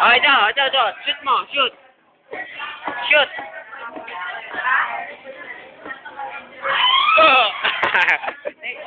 Oh, ito, ito, ito. Shoot mo, shoot. Shoot. Oh!